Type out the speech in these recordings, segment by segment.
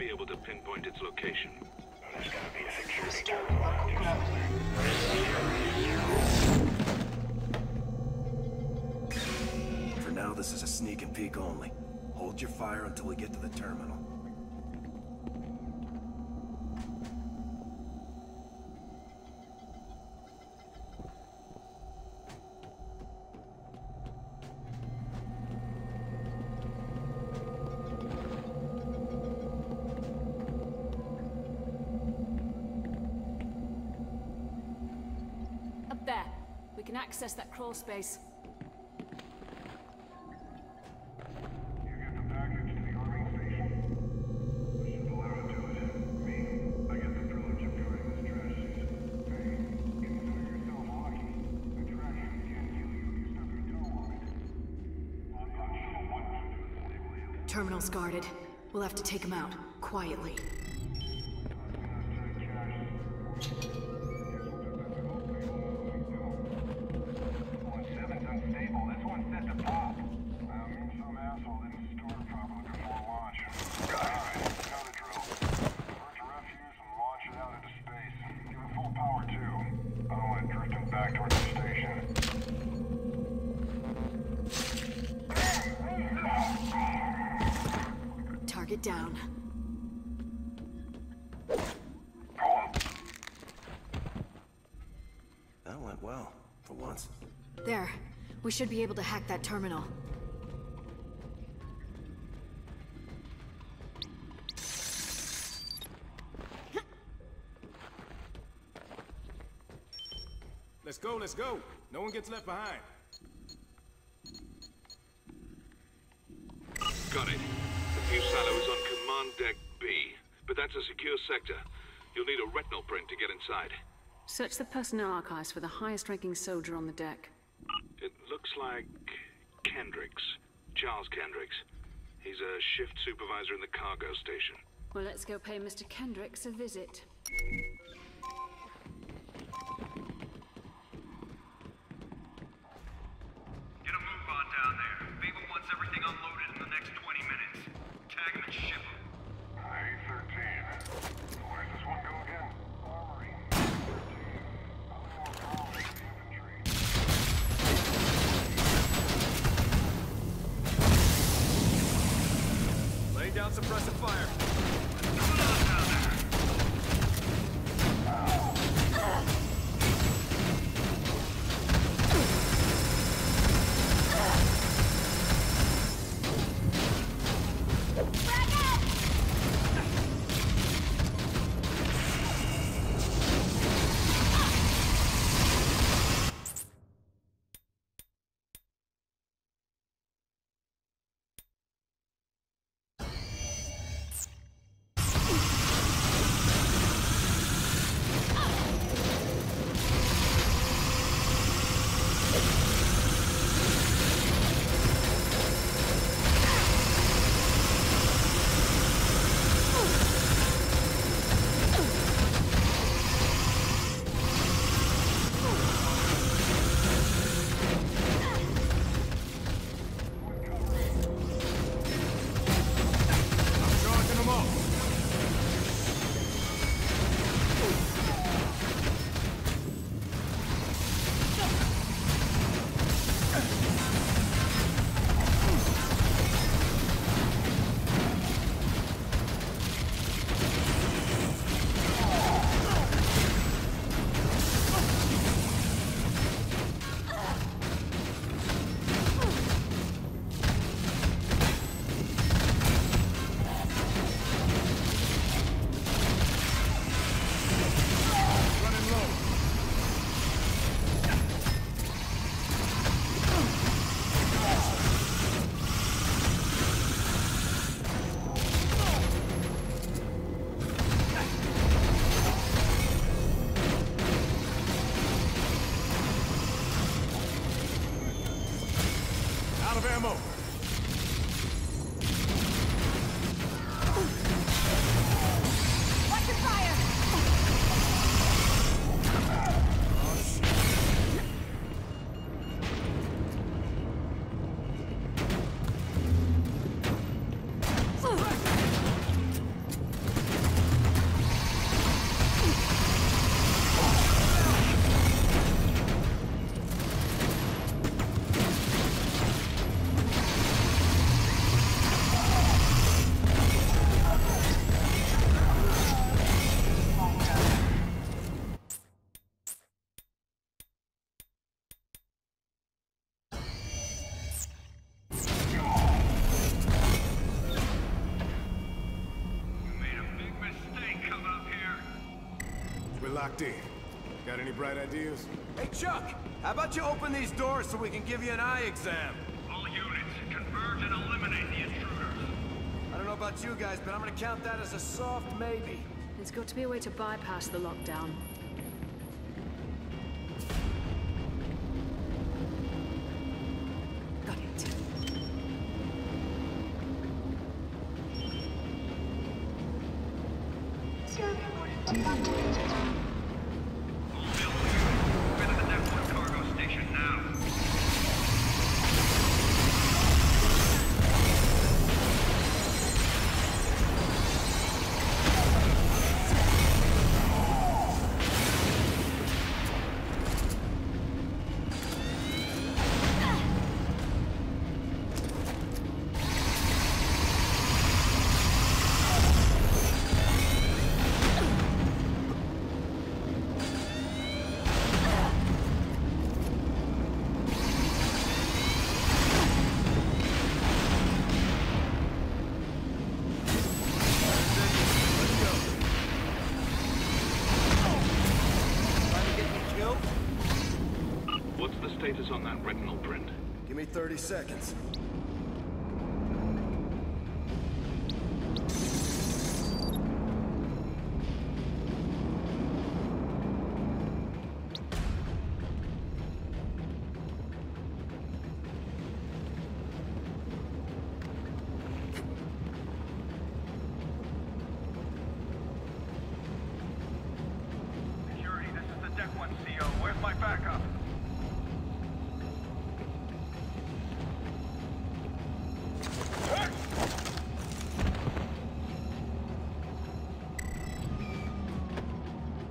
be able to pinpoint its location. For now, this is a sneak and peek only. Hold your fire until we get to the terminal. Got can access that crawl space. Terminal's guarded. We'll have to take him out, quietly. Target down. That went well, for once. There. We should be able to hack that terminal. Let's go, let's go. No one gets left behind. Got it. New is on Command Deck B, but that's a secure sector. You'll need a retinal print to get inside. Search the personnel archives for the highest ranking soldier on the deck. It looks like Kendricks. Charles Kendricks. He's a shift supervisor in the cargo station. Well, let's go pay Mr. Kendricks a visit. Down suppressive fire. Locked in. Got any bright ideas? Hey, Chuck! How about you open these doors so we can give you an eye exam? All units, converge and eliminate the intruders. I don't know about you guys, but I'm gonna count that as a soft maybe. There's got to be a way to bypass the lockdown. On that retinal print? Give me 30 seconds.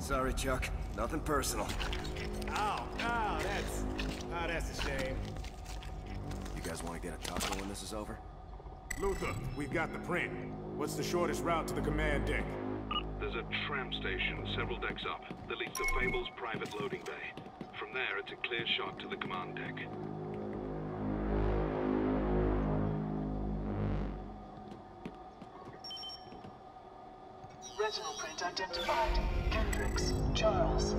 Sorry, Chuck. Nothing personal. Oh, ow, that's... Ah, that's a shame. You guys want to get a taco when this is over? Luther, we've got the print. What's the shortest route to the command deck? There's a tram station several decks up that leads to Fable's private loading bay. From there, it's a clear shot to the command deck. Retinal print identified. Kendricks, Charles.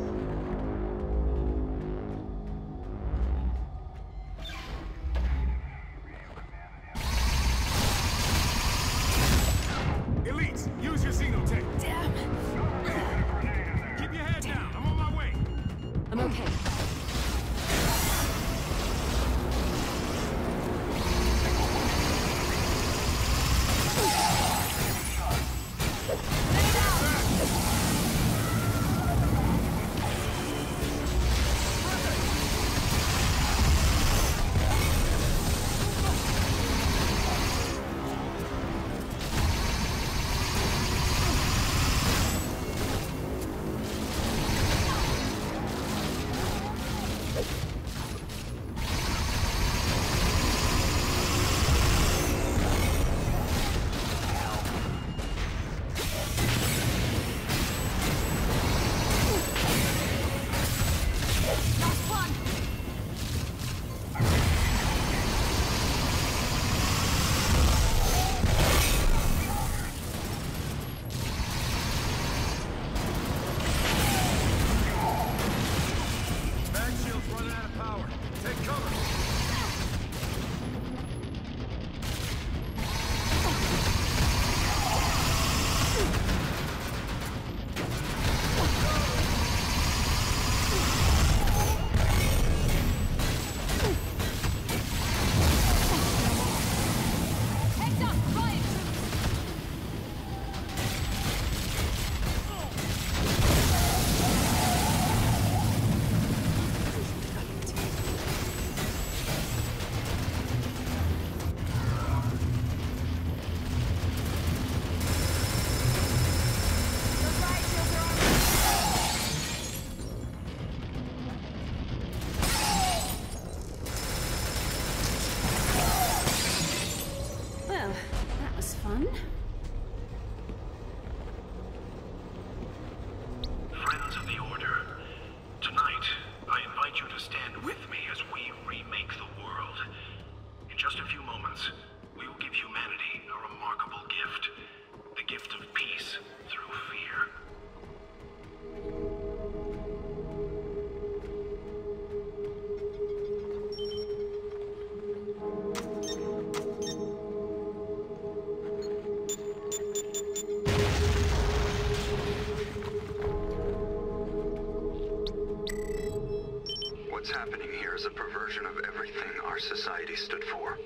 What's happening here is a perversion of everything our society stood for.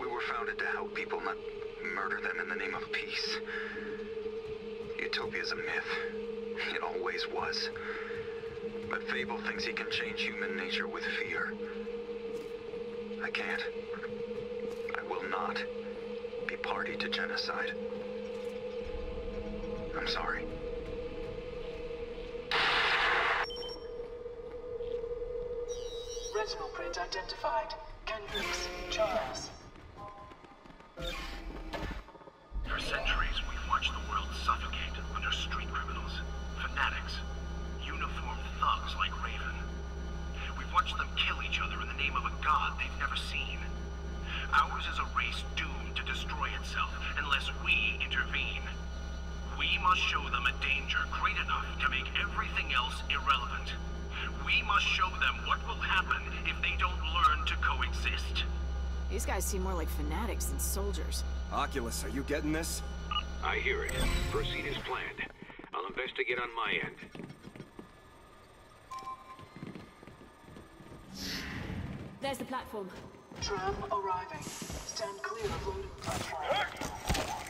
We were founded to help people, not murder them in the name of peace. Utopia's a myth. It always was. But Fable thinks he can change human nature with fear. I can't. I will not be party to genocide. I'm sorry. Must show them a danger great enough to make everything else irrelevant. We must show them what will happen if they don't learn to coexist. These guys seem more like fanatics than soldiers. Oculus, are you getting this? I hear it. Proceed as planned. I'll investigate on my end. There's the platform. Tram arriving. Stand clear of loading platform.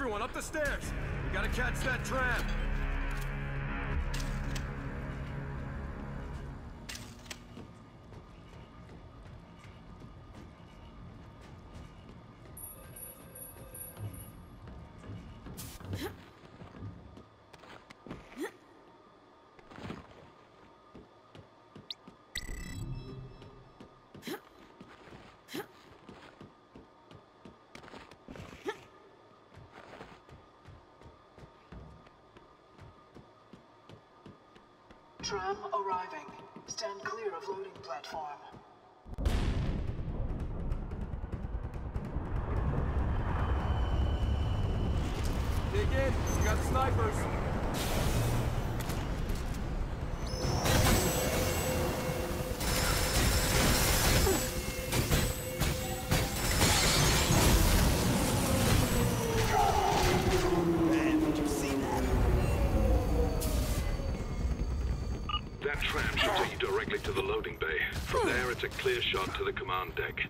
Everyone, up the stairs! We gotta catch that tram! The loading bay. From there, it's a clear shot to the command deck.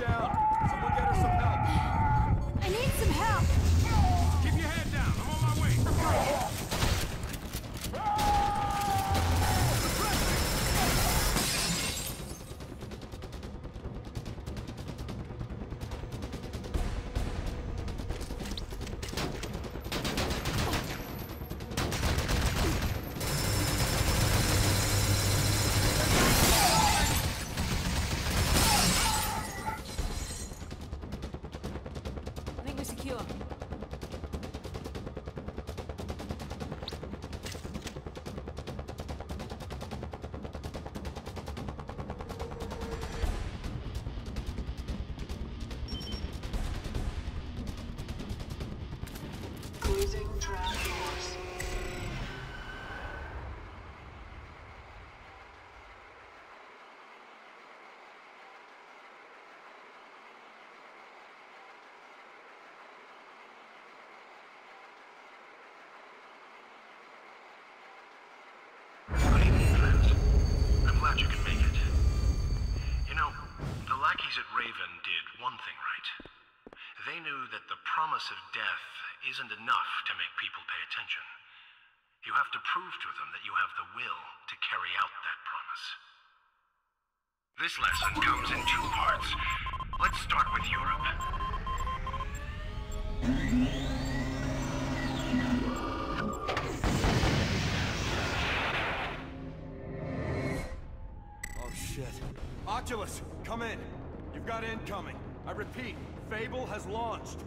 Down! Promise of death isn't enough to make people pay attention. You have to prove to them that you have the will to carry out that promise. This lesson comes in two parts. Let's start with Europe. Oh shit. Oculus, come in. You've got incoming. I repeat, Fable has launched.